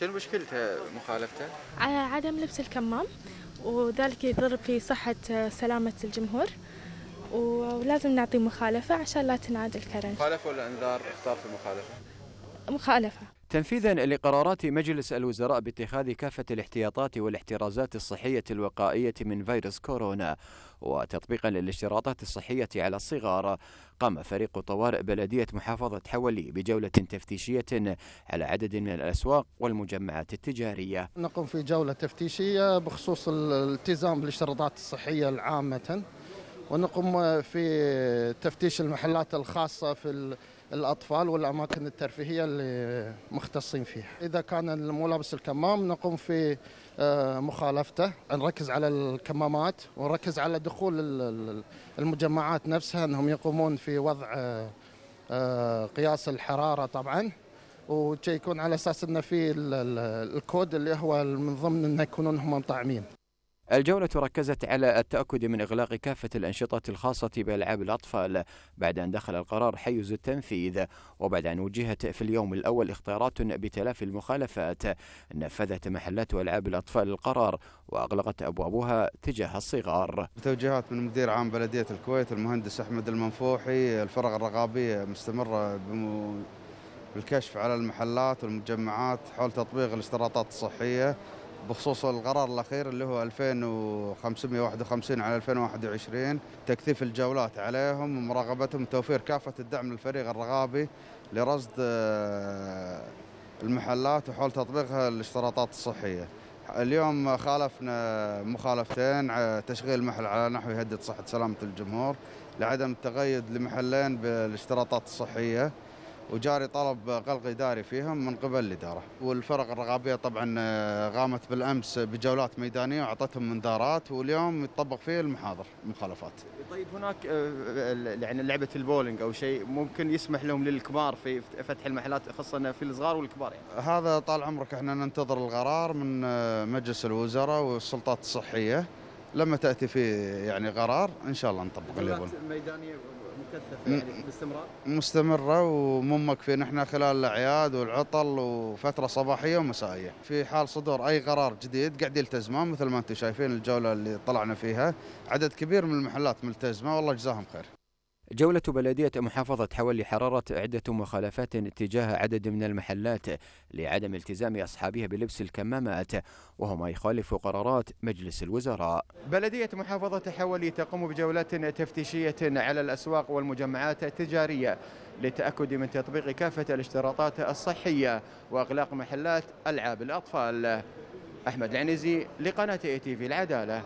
شنو مشكلته مخالفته؟ عدم لبس الكمام وذلك يضر في صحة سلامة الجمهور ولازم نعطي مخالفة عشان لا تنعاد الكرن مخالفة ولا إنذار اختار في المخالفة؟ مخالفة تنفيذا لقرارات مجلس الوزراء باتخاذ كافة الاحتياطات والاحترازات الصحية الوقائية من فيروس كورونا وتطبيقا للاشتراطات الصحية على الصغار قام فريق طوارئ بلدية محافظة حولي بجولة تفتيشية على عدد من الأسواق والمجمعات التجارية. نقوم في جولة تفتيشية بخصوص الالتزام بالاشتراطات الصحية العامة. ونقوم في تفتيش المحلات الخاصة في الأطفال والأماكن الترفيهية اللي مختصين فيها. إذا كان الملابس الكمام نقوم في آه، مخالفته. نركز على الكمامات ونركز على دخول المجمعات نفسها أنهم يقومون في وضع آه، آه، قياس الحرارة طبعا. ويكون على أساس أنه في الكود اللي هو من ضمن أنه يكونون هم مطعمين الجولة ركزت على التأكد من إغلاق كافة الأنشطة الخاصة بألعاب الأطفال بعد أن دخل القرار حيز التنفيذ. وبعد أن وجهت في اليوم الأول اختيارات بتلافي المخالفات نفذت محلات ألعاب الأطفال القرار وأغلقت أبوابها تجاه الصغار. توجيهات من مدير عام بلدية الكويت المهندس أحمد المنفوحي الفرق الرقابية مستمرة بالكشف على المحلات والمجمعات حول تطبيق الاشتراطات الصحية. بخصوص القرار الأخير اللي هو 2551 على 2021 تكثيف الجولات عليهم ومراقبتهم توفير كافة الدعم للفريق الرغابي لرصد آه، المحلات وحول تطبيقها الاشتراطات الصحية. اليوم خالفنا مخالفتين تشغيل المحل على نحو يهدد صحة سلامة الجمهور لعدم التقيد لمحلين بالاشتراطات الصحية. وجاري طلب غلق إداري فيهم من قبل الإدارة. والفرق الرغابية طبعا آه، قامت بالأمس بجولات ميدانية وأعطتهم منذارات واليوم يطبق فيه المحاضر مخالفات. طيب هناك آه، يعني لعبة البولينج أو شيء ممكن يسمح لهم للكبار في فتح المحلات خاصة في الصغار والكبار يعني. هذا طال عمرك إحنا ننتظر القرار من آه، مجلس الوزراء والسلطات الصحية. لما تأتي فيه يعني قرار إن شاء الله نطبق اللي يبون. ميدانية مكثفة يعني باستمرار؟ مستمرة ومو مكفين إحنا خلال الأعياد والعطل وفترة صباحية ومسائية، في حال صدور أي قرار جديد قاعد يلتزمون مثل ما أنتم شايفين الجولة اللي طلعنا فيها، عدد كبير من المحلات ملتزمة والله جزاهم خير. جولة بلدية محافظة حولي حررت عدة مخالفات تجاه عدد من المحلات لعدم التزام أصحابها بلبس الكمامات وهو ما يخالف قرارات مجلس الوزراء. بلدية محافظة حولي تقوم بجولات تفتيشية على الأسواق والمجمعات التجارية للتأكد من تطبيق كافة الاشتراطات الصحية وإغلاق محلات ألعاب الأطفال. أحمد العنزي لقناة اي تي في العدالة.